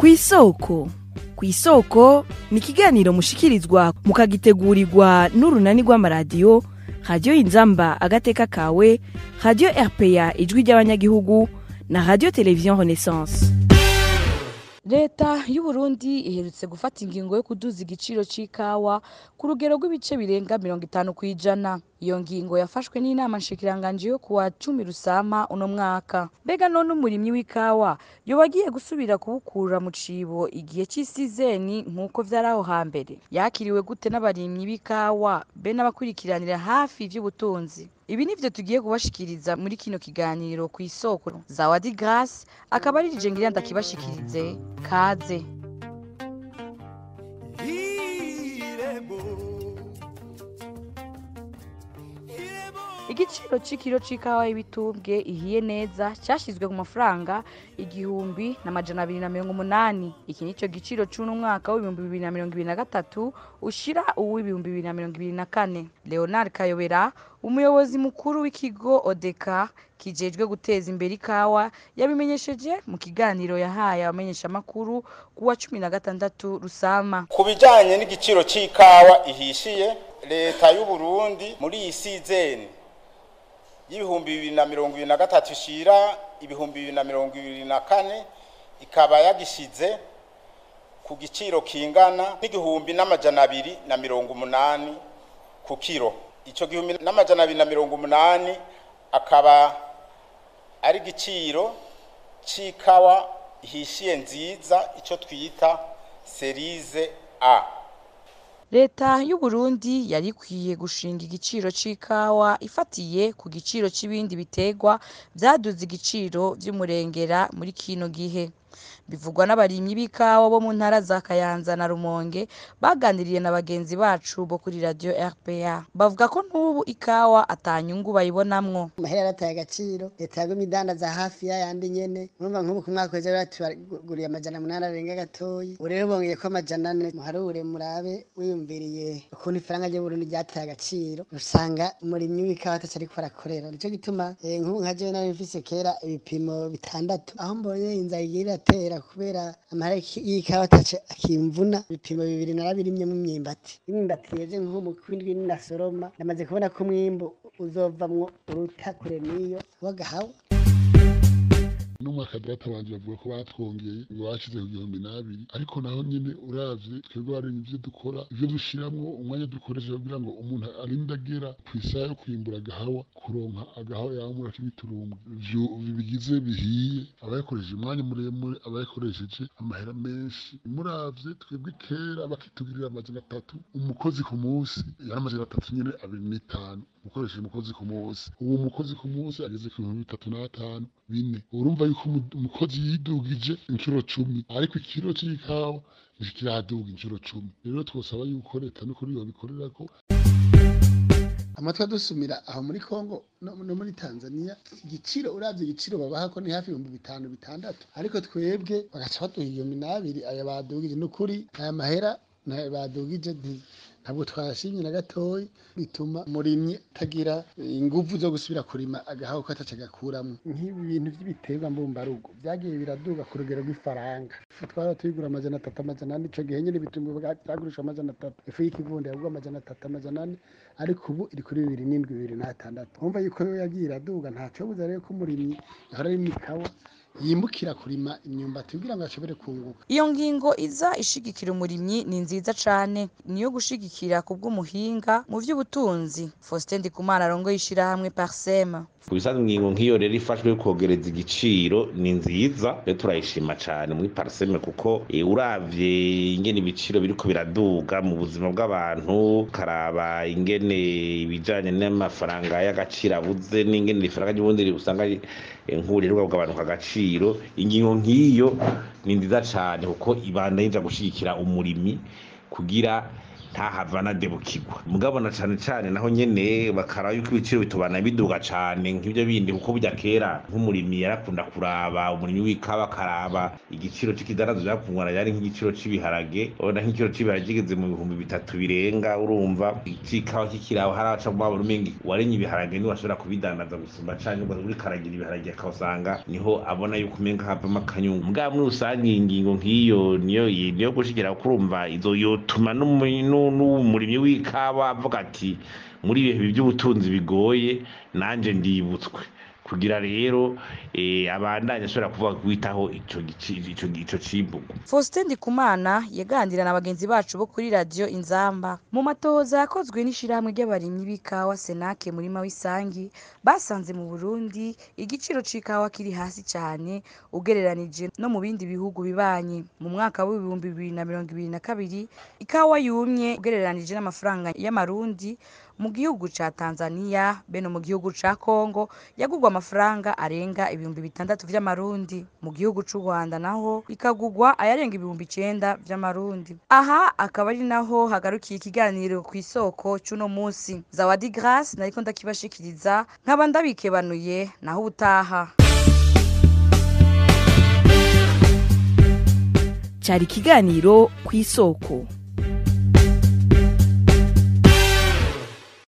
ku isoko. Ku isoko ni ikiganiro mushikirizwa mukagitegurirwa n'urunani rw'amaradiyo radiyo inzamba agateka kawe radiyo rpa ijwi ry'abanyagihugu na radiyo televiziyo renaissance. Leta y'uburundi iherutse gufata ingingo yo kuduza igiciro c'ikawa ku rugero rw'ibice birenga mirongo itanu ku ijana. Iyo ngingo yafashwe n'inama nshikiranganji yo kuwa cumi rusama uno mwaka. Mbega none umurimyi w'ikawa yoba agiye gusubira kuwukura mu cibo igihe c'isizeni nk'uko vyari aho hambere? Yakiriwe gute n'abarimyi b'ikawa? Be n'abakurikiranira hafi ivy'ubutunzi ibi nivyo tugiye kubashikiriza muri kino kiganiro ku isoko zawadi grace akaba ari rije ngira ndakibashikirize. Kaze. Igiciro c'ikiro c'ikawa y'ibitumbwe ihiye neza cyashyizwe ku mafaranga igihumbi n'amajana abiri na mirongo umunani. Iki nico giciro c'uno mwaka w'ibihumbi bibiri na mirongo ibiri na gatatu ushira uw'ibihumbi bibiri na mirongo ibiri na kane. Leonard kayobera umuyobozi mukuru w'ikigo odeka kijejwe guteza imbere ikawa yabimenyesheje mu kiganiro yahaye abamenyeshamakuru ku wa cumi na gatandatu rusama. Ku bijyanye n'igiciro cy'ikawa ihishiye leta y'u Burundi muri iyi sizeni y'ibihumbi bibiri na mirongo ibiri na gatatu ishira ibihumbi bibiri na mirongo ibiri na kane ikaba yagishyize ku giciro kingana n'igihumbi n'amajana abiri na mirongo umunani ku kiro. Icyo gihumbi n'amajana abiri na mirongo umunani akaba ari igiciro cy'ikawa ihishiye nziza icyo twita serize a. leta y'u Burundi yari ikwiye gushinga igiciro c'ikawa ifatiye ku giciro c'ibindi bitegwa vyaduze igiciro vy'umurengera muri kino gihe. Bivugwa n'abarimyi b'ikawa bo mu ntara za Kayanza na Rumonge baganiriye na bagenzi bacu bo kuri radio RPA bavuga ko n'ubu ikawa atanyungu bayibonamwo. Amahera yarataye agaciro leta yagumye idandaza hafi y'ayandi nyene. Urumva nk'ubu ku mwaka weze batuguriye amajana munani arenga gatoyi. Ubu rero bongeye ko amajana ane. Muharure murabe wiyumviriye ukuntu ifaranga ry'uburundi ryataye agaciro. Usanga umurimyi w'ikawa ataco ariko arakorera nico gituma eh, nk'ubu nka jewe nari mfise kera ibipimo bitandatu. Aho mbonye inzara igira iratera kubera amahera y'ikawa ataco akimvuna. Ibipimo bibiri narabirimyemo imyimbati imyimbati yeze nko mu kwindwi ninasoroma ndamaze kubona ko umwimbu uzovamwo uruta kure n'iyo. Wagahawa n'umwaka databanje bavuga ko batwongeye ngo bashize ku gihumbi n'abiri ariko naho nyine uravye twebwe hari ivyo dukora ivyo dushiramwo umwanya dukoresha kugira ngo umuntu arinde agera ku isaha yo kwimbura agahawa kuronka agahawa yamura k'ibiturumbwe bigize bihiye abayakoresheje umwanya muremure abayakoresheje amahera menshi. Muravye twebwe kera bakitugirira amajana atatu umukozi ku munsi yari amajana atatu nyene abiri n'itanu. Ukoresheje umukozi ku munsi. Uwo mukozi ku munsi ageze ku bihumbi bitatu n'atanu. Bine. Urumva yuko umukozi yidugije inshuro cumi. Ariko ikiro c'ikawa ntikiraduga inshuro cumi. Rero twosaba yuko leta n'ukuri yobikorera ko amatwi adusumira aho muri Kongo no, muri Tanzania igiciro uravye igiciro babaha ko ni hafi ibihumbi bitanu bitandatu. Ariko twebwe bagaca baduha igihumbi n'abiri aya badugije. N'ukuri aya mahera badugije ntabwo twashimye na gatoyi bituma umurimyi atagira inguvu zo gusubira kurima agahaho ko ataca agakuramwo. Nk'ibi bintu vy'ibiterwa mbumbarugo vyagiye biraduga ku rugero rw'ifaranga. Ifu twara tuyigura amajana atatu amajana ane ico gihe nyene ibitumbwe vyagurishwa amajana atatu. Ifu y'ikivunde yagurwa amajana atatu amajana ane ariko ubu iri kuri bibiri n'indwi bibiri n'atandatu. Urumva yuko yagiye iraduga ntaco buza rero ko umurimyi yahora arima ikawa yimukira kurima imyumbati kugira ngo ashobore kunguka. Iyo ngingo iza ishigikira umurimyi ni nziza cane. Niyo gushigikira ku bw'umuhinga mu vy'ubutunzi. Faustin Ndikumana arongoye ishirahamwe Parsema. Ku bisanzwe ingingo nk'iyo rero ifashwe yo kogereza igiciro ni nziza rero turayishima cyane muri pariseme kuko eh, uravye ingene ibiciro biriko biraduga mu buzima bw'abantu karaba ingene ibijanye n'amafaranga y'agaciro abuze n'ingene ifaranga ry'ubundi usanga eh, nk'ubu rero bwagabanuka agaciro. Ingingo nk'iyo ni nziza cyane kuko ibanda yija gushigikira umurimyi kugira ntahava anadebukirwa mugabo na cane cane naho nyene bakaraba yuko ibiciro bitubana biduga cane nk'ivyo bindi kuko burya kera nk'umurimyi yarakunda kuraba umurimyi w'ikawa akaraba. Igiciro c'ikidarazo vyakungwana yari nk'igiciro c'ibiharage urabona nk'ikiro c'ibiharage kigeze mu bihumbi bitatu birenga urumva. Icikawa kikiraho haraca mabona umenga warenye ibiharage ni we ashobora kubidandaza gusumba canke ngo uriko aragira ibiharage akawusanga ni ho abona yuko umenga havamo akanyungu. Mugabo muri rusange iyi ngingo nk'iyo niyo niyo gushigera kurumva izo yotuma n'umu- nu- n'umurimyi w'ikawa avuga ati muri ibihe by'ubutunzi bigoye nanje ndibutswe. Kugira rero eh, abandanye ashobora kuvuga kwitaho ico cimbuko Faustin Ndikumana yaganira na bagenzi bacu bo kuri radio Inzamba. Mu matohoza yakozwe n'ishirahamwe ry'abarimyi b'ikawa Senake murima w'isangi basanze mu Burundi igiciro c'ikawa kiri hasi cyane ugereranije no mu bindi bihugu bibanye. Mu mwaka w'ibihumbi bibiri na mirongo ibiri na kabiri ikawa yumye ugereranije n'amafaranga y'amarundi mu gihugu ca Tanzania bene mu gihugu ca Congo yagurwa amafaranga arenga ibihumbi bitandatu vy'amarundi. Mu gihugu c'u Rwanda naho ikagurwa ayarenga ibihumbi icenda vy'amarundi. Aha akaba ari naho hagarukiye ikiganiro ku isoko c'uno munsi. Zawadi Grace nariko ndakibashikiriza nkaba ndabikebanuye naho ubutaha. Cyari ikiganiro ku isoko.